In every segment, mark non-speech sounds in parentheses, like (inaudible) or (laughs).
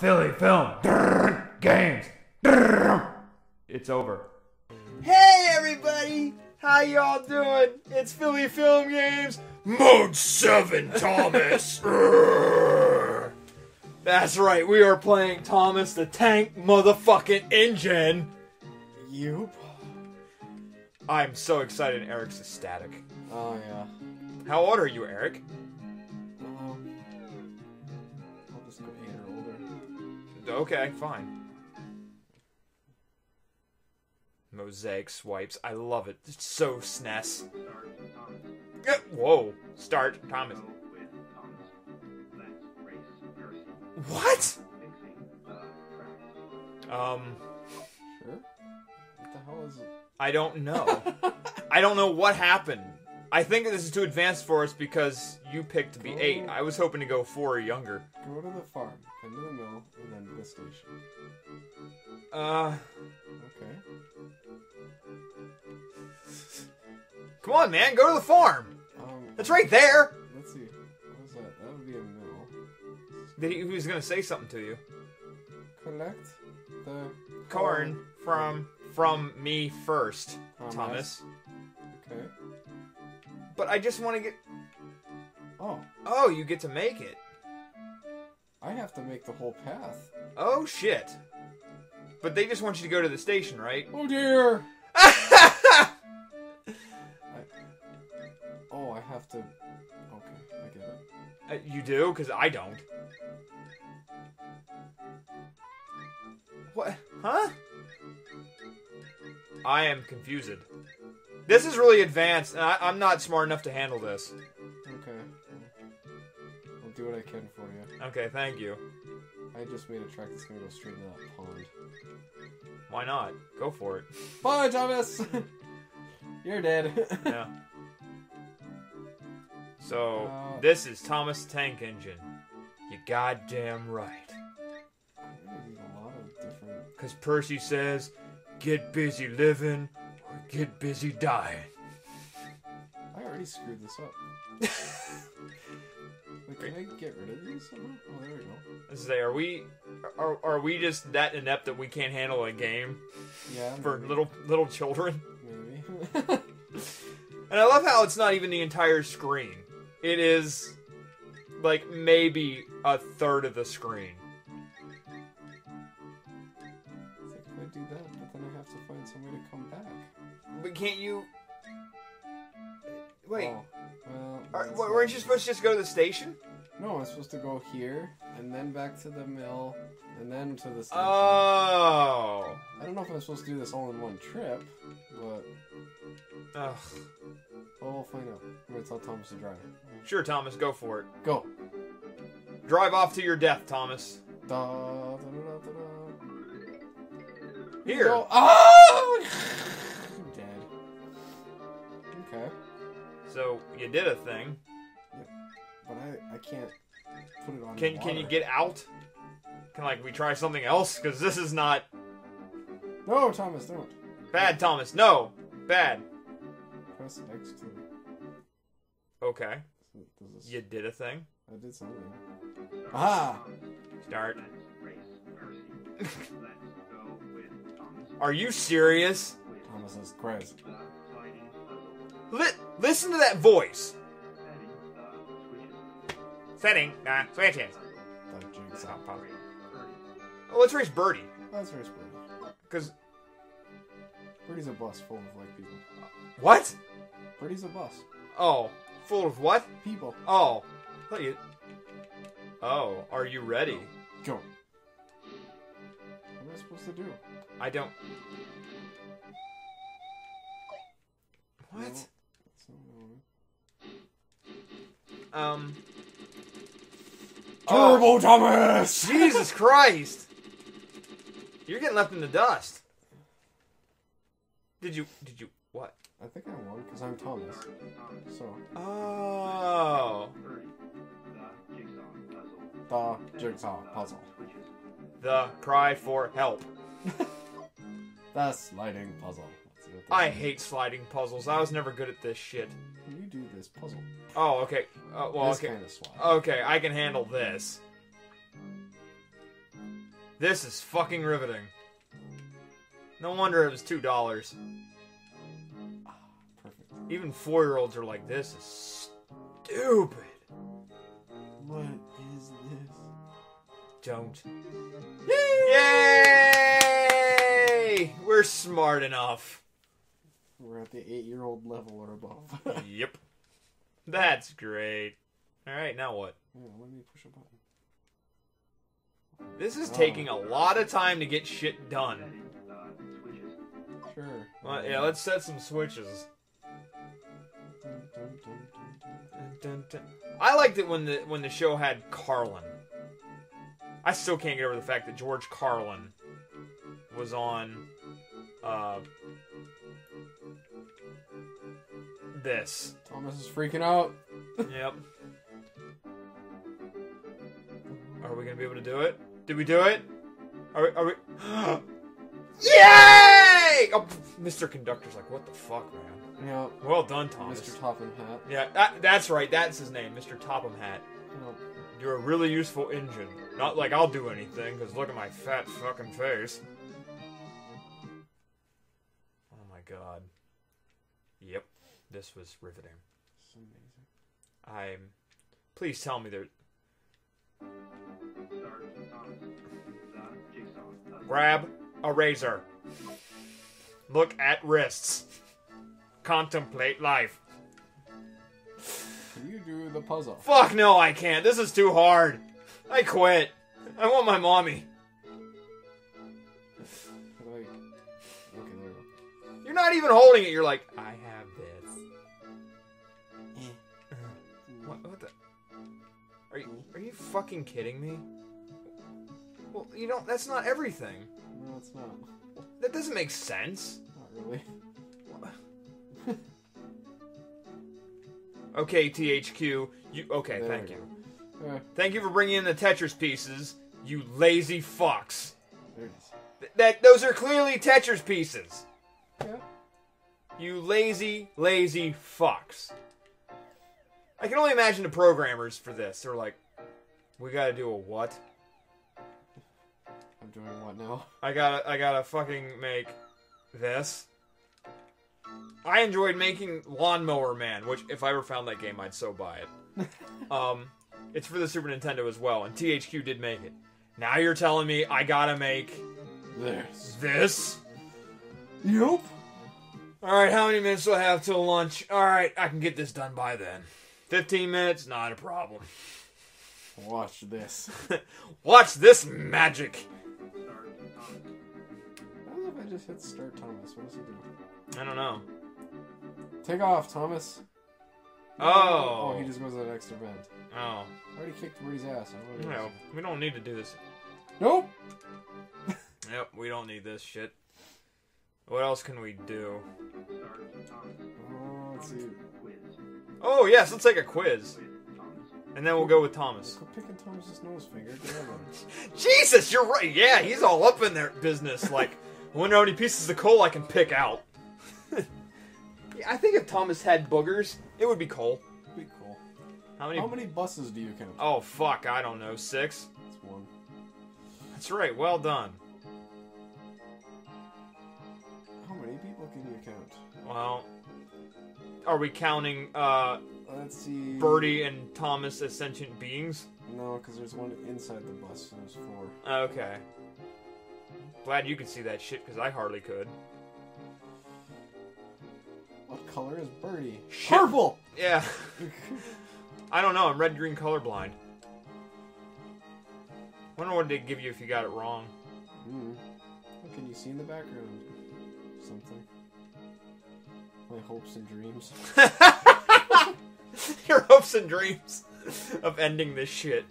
Filly Film Games. It's over. Hey everybody! How y'all doing? It's Filly Film Games Mode 7 Thomas! (laughs) That's right, we are playing Thomas the Tank Motherfucking Engine! You. I'm so excited, Eric's ecstatic. Oh yeah. How old are you, Eric? Okay, fine. Mosaic swipes. I love it. It's so SNES. Whoa. Start, Thomas. What? Um, Sure. What the hell is it? I don't know. I don't know what happened. I think this is too advanced for us because you picked to be eight. I was hoping to go four or younger. Go to the farm, and then to the station. Uh, Okay. (laughs) come on, man. Go to the farm. Um, That's right there. Let's see. What was that? That would be a mill. Did he, he was gonna say something to you. Collect the Corn from from me first, Thomas. Thomas. Okay. But I just want to get. Oh, Oh, you get to make it. I have to make the whole path. Oh shit. But they just want you to go to the station, right? Oh dear. (laughs) Oh, I have to. Okay, I get it. Uh, you do, because I don't. What? Huh? I am confused. This is really advanced, and I, I'm not smart enough to handle this. Okay. I'll do what I can for you. Okay, thank you. I just made a track that's gonna go straight into that pond. Why not? Go for it. Bye, Thomas. (laughs) You're dead. Yeah. (laughs) So, Uh, this is Thomas Tank Engine. You goddamn right. I really need a lot of different. Because Percy says, get busy living or get busy dying. I already screwed this up. (laughs) Can I get rid of these somehow? Oh, there we go. Say, are we, are, are we just that inept that we can't handle a game Yeah. (laughs) for maybe, little little children? Maybe. (laughs) And I love how it's not even the entire screen. It is like maybe a third of the screen. it's like if I do that, but then I have to find some way to come back. But can't you? Wait, Oh, well. weren't you supposed to just go to the station? No, I'm supposed to go here, and then back to the mill, and then to the station. Oh. I don't know if I'm supposed to do this all in one trip, but Ugh. well, we'll find out. I'm gonna tell Thomas to drive. Sure, Thomas, go for it. Go. Drive off to your death, Thomas. Da, da, da, da, da, da. Here. Go. Oh! (laughs) I'm dead. Okay, So you did a thing. But I I can't put it on. Can can you get out? Can like we try something else? Because this is not No, Thomas, don't. bad, Thomas. No, bad. Press X to. Okay, Does this? you did a thing. I did something. Aha! Start. (laughs) Are you serious? Thomas is crazy. Li- listen to that voice. Setting. Uh, switches. The jigsaw. Oh, let's race Birdie. That's very Birdie. Cause Birdie's a bus full of like people. what? Birdie's a bus. Oh, full of what? People. Oh, thought you. Oh, are you ready? Go. What am I supposed to do? I don't. What? No, that's not what Um. Turbo oh, Thomas! Jesus Christ! You're getting left in the dust. Did you? Did you? What? I think I won because I'm Thomas. So, Oh, the jigsaw puzzle. the cry for help. (laughs) The sliding puzzle. Let's see what this I hate sliding puzzles. I was never good at this shit. Can you do this puzzle? Oh, okay. Uh, well, this okay. kind of swap. Okay, I can handle this. This is fucking riveting. No wonder it was two dollars. Perfect. Even four year olds are like, this is stupid. What is this? Don't. Yay! We're smart enough. We're at the eight-year-old level or above. (laughs) yep. That's great. Alright, now what? Yeah, let me push a button. This is Oh. taking a lot of time to get shit done. Sure. Well, yeah, let's set some switches. I liked it when the when the show had Carlin. I still can't get over the fact that George Carlin was on uh, this. Thomas is freaking out. (laughs) Yep. Are we gonna be able to do it? Did we do it? Are we? Are we... (gasps) Yay! Oh, Mr. Conductor's like, what the fuck, man? Yeah, Well done, Thomas. Mr. Topham Hatt. Yeah, that, that's right. That's his name, Mr. Topham Hatt. Yep. You're a really useful engine. Not like I'll do anything, because look at my fat fucking face. Oh my god. This was riveting. Amazing. I'm. Please tell me there. Grab a razor. Look at wrists. Contemplate life. Can you do the puzzle? Fuck no, I can't. This is too hard. I quit. I want my mommy. How Okay, there we go. You're not even holding it. You're like, I have Are you are you fucking kidding me? Well, you don't. That's not everything. No, it's not. That doesn't make sense. Not really. (laughs) Okay, THQ. You okay? There thank you. Uh, Thank you for bringing in the Tetris pieces. You lazy fucks. there it is. Th- that those are clearly Tetris pieces. Yeah. You lazy, lazy fucks. I can only imagine the programmers for this. They're like, we gotta do a what? I'm doing what now? I gotta, I gotta fucking make this. I enjoyed making Lawnmower Man, which if I ever found that game, I'd so buy it. (laughs) um, it's for the Super Nintendo as well, and THQ did make it. Now you're telling me I gotta make This. this? Yup. Alright, how many minutes do I have till lunch? Alright, I can get this done by then. 15 minutes, not a problem. Watch this. (laughs) Watch this magic. I don't know if I just hit start Thomas. What does he do? I don't know. Take off, Thomas. Oh. Oh, he just goes to the next event. Oh, I already kicked Birdie's ass. I know no, we don't need to do this. Nope. (laughs) Yep, we don't need this shit. What else can we do? Oh, let's see. Oh, yes, let's take a quiz. And then we'll go with Thomas. Quit picking Thomas's nose finger. Get out of there. Jesus, you're right. Yeah, he's all up in their business. Like, (laughs) I wonder how many pieces of coal I can pick out. (laughs) yeah, I think if Thomas had boogers, it would be coal. Be cool. How many? How many buses do you count? Oh, fuck, I don't know. Six? It's one. That's right, well done. How many people can you count? Well, are we counting uh, Let's see. Birdie and Thomas as sentient beings? No, because there's one inside the bus. So there's four. Okay. Glad you could see that shit because I hardly could. What color is Birdie? Shit. Purple. Yeah. (laughs) I don't know. I'm red green colorblind. Wonder what they'd give you if you got it wrong. Mm. What can you see in the background? Something. My hopes and dreams. (laughs) (laughs) Your hopes and dreams of ending this shit.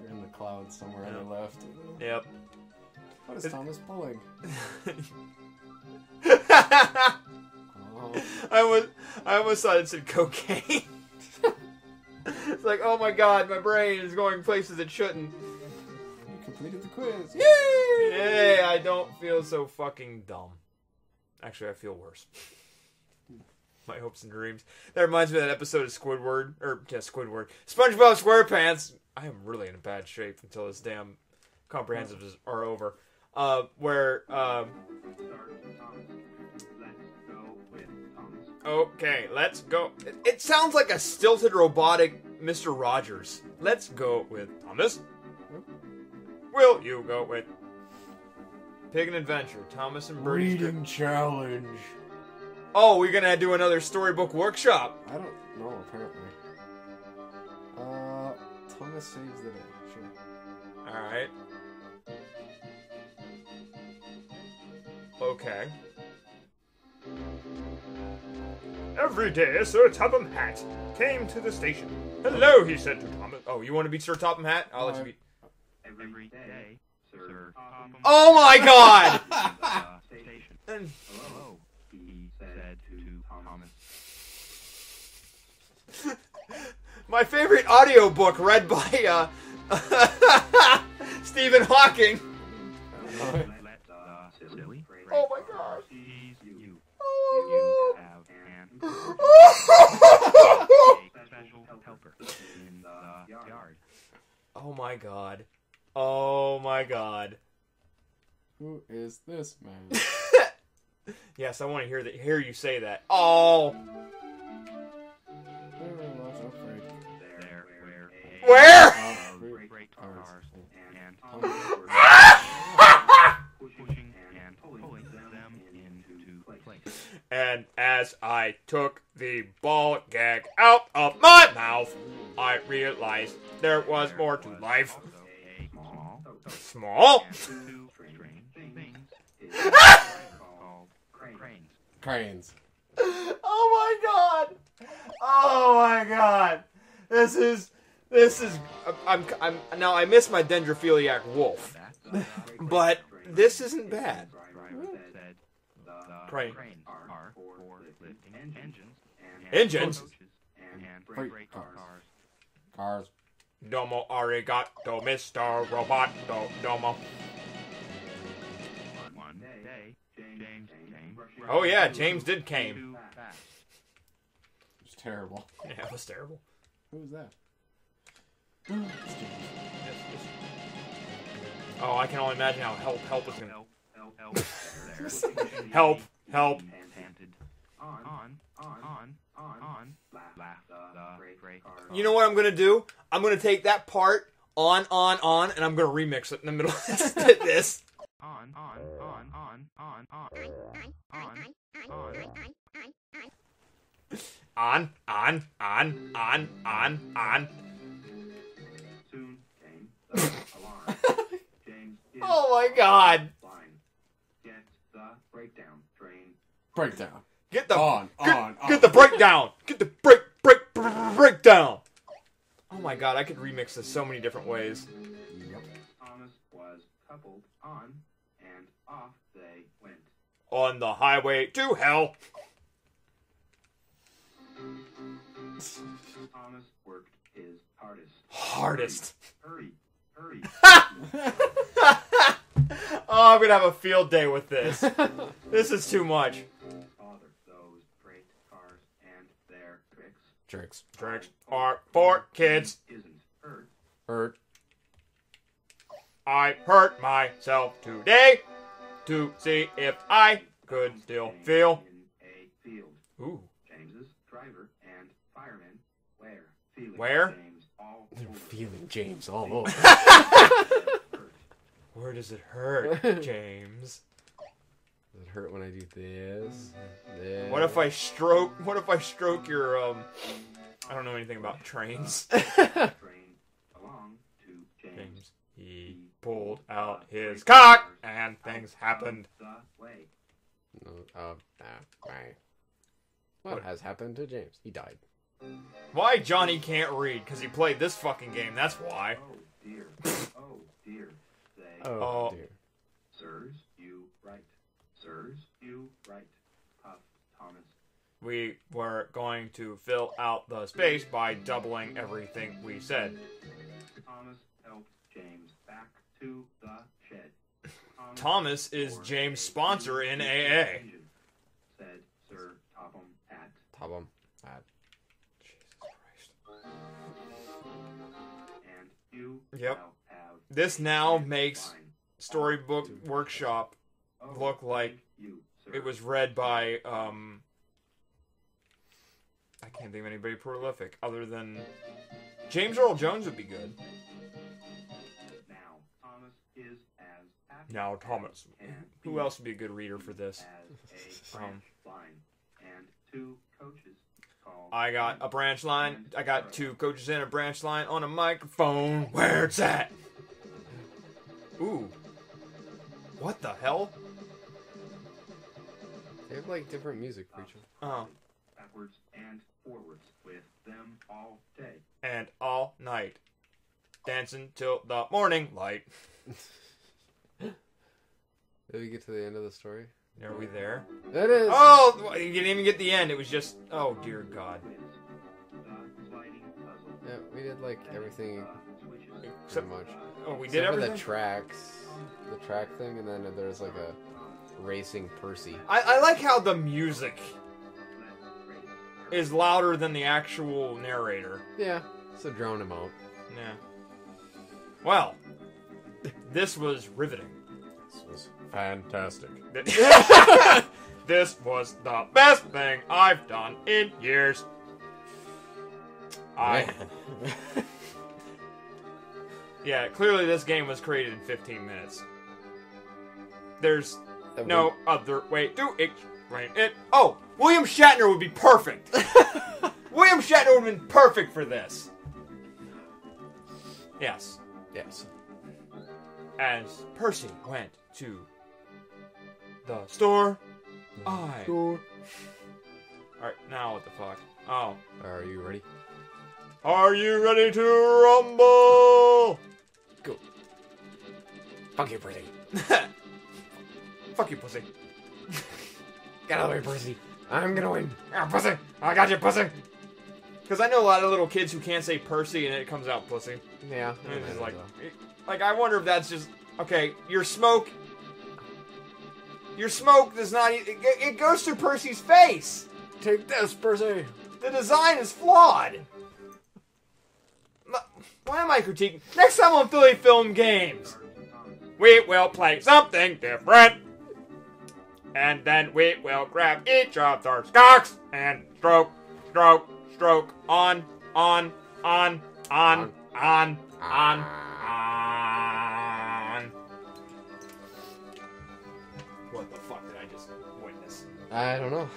They're in the clouds somewhere on the left. Yep. What is It- Thomas pulling? (laughs) I was I almost thought it said cocaine. it's like, oh my god, my brain is going places it shouldn't. you completed the quiz. Yay! Yay, I don't feel so fucking dumb. Actually, I feel worse. (laughs) My hopes and dreams. That reminds me of that episode of Squidward, or yeah, Squidward, SpongeBob SquarePants. I am really in a bad shape until this damn comprehensives are over. Uh, where um, okay, let's go. It, it sounds like a stilted robotic Mr. Rogers. Let's go with Thomas. Will you go with Pig and Adventure? Thomas and Birdie. Reading challenge. Oh, we're gonna do another storybook workshop. I don't know, apparently. Uh, Thomas saves the day. Sure. All right. Okay. Every day, Sir Topham Hatt came to the station. Hello, he said to Thomas. Oh, you want to be Sir Topham Hatt? I'll let you be. Every day, Sir Topham Oh my God! (laughs) uh, station. Hello, he said to Thomas. My favorite audiobook read by uh, (laughs) Stephen Hawking. Let the silly Oh my God. tease you. Oh You have an my God. a special helper in the yard. Oh my God. Oh my God. Who is this man? (laughs) Yes, I want to hear that. Hear you say that. Oh, place. And as I took the ball gag out of my mouth, I realized there was more to life. Small Small. and two strange things called cranes. Cranes. (laughs) Oh my god! Oh my god! This is this is I'm I'm now I miss my dendrophiliac wolf, but this isn't bad. driver said the Crane. cranes are for lifting engines Engines? coaches and Freight freight cars. cars. Cars. Domo arigato, Mr. Roboto Domo. One day, James came. Oh yeah, James did came. It was terrible. Yeah, it was terrible. Who was that? It's James. Oh, I can only imagine how help help is gonna Help, help, help. Help help. And panted. On, on, on, on, on, on. Laugh the freight car. You know what I'm gonna do? I'm gonna take that part on on on, and I'm gonna remix it in the middle of this. On, on, on, on, on, on, on, on. On on on on on on. Soon (laughs) Oh my god! flying. Get the breakdown train. Breakdown. Get the On, get, on, on. get the breakdown. Get the break break break breakdown. Oh my god! I could remix this so many different ways. Yep. Thomas was coupled on, and off they went. On the highway to hell. Thomas worked his hardest. Hardest. Hurry, hurry. (laughs) Oh, I'm gonna have a field day with this. (laughs) This is too much. Father those freight cars and their tricks. Tricks. Tricks are for kids. Isn't hurt. Hurt. I hurt myself today to see if I could still feel. In a field. Ooh. James's driver and fireman where? Feeling Where? James all They're feeling James all over. (laughs) Where does it hurt, James? Does it hurt when I do this? this? What if I stroke? What if I stroke your um? I don't know anything about trains. Train along to James. (laughs) James. He pulled out his cock, and things happened. The. No, uh, nah, right. What What? has happened to James? He died. Why Johnny can't read? Because he played this fucking game. That's why. Oh dear. oh dear. Say, Oh, Oh. dear. sirs, you right. Sirs, you right. Puff Thomas. We were going to fill out the space by doubling everything we said. Thomas helped James back to the shed. Thomas is James' sponsor in engine, AA. Said Sir Topham at Top Yep. This now makes Storybook Workshop look like it was read by um I can't think of anybody prolific other than James Earl Jones would be good. Now Thomas is as Now Thomas. Who else would be a good reader for this? as a Um, and two coaches I got a branch line. Mm-hmm. I got two coaches and a branch line on a microphone. Where it's at? Ooh. What the hell? They have like different music for each one. Oh. backwards and forwards with them all day. And all night. Dancing till the morning light. (laughs) Did we get to the end of the story? Are we there? It is. Oh, you didn't even get the end. It was just, oh dear God. The sliding puzzle. Yeah, we did like everything. Except, much. oh, we Except did for everything. the tracks, the track thing, and then there's like a racing Percy. I, I like how the music is louder than the actual narrator. Yeah, so drown him out. Yeah. Well, this was riveting. This was fantastic. (laughs) this was the best thing I've done in years. I (laughs) yeah, clearly this game was created in 15 minutes. There's That no other way to explain it. Oh, William Shatner would be perfect. (laughs) William Shatner would have been perfect for this. Yes. Yes. As Percy went to the store, I. Alright, now what the fuck? Oh. Are you ready? Are you ready to rumble? Go. Fuck you, Percy. Fuck you, pussy. (laughs) (laughs) Get out of the way, Percy. I'm gonna win. Ah, pussy! I got you, pussy! Because I know a lot of little kids who can't say Percy and it comes out pussy. Yeah. And it's like, like I wonder if that's just okay. Your smoke, your smoke does not. It, it goes through Percy's face. take this, Percy. The design is flawed. Why am I critiquing? Next time on Filly Film Games, we will play something different. And then we will grab each of our cocks and stroke, stroke, stroke on, on, on, on, on, on, on. I don't know.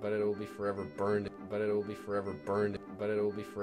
But it will be forever burned. But it will be forever burned. But it will be forever.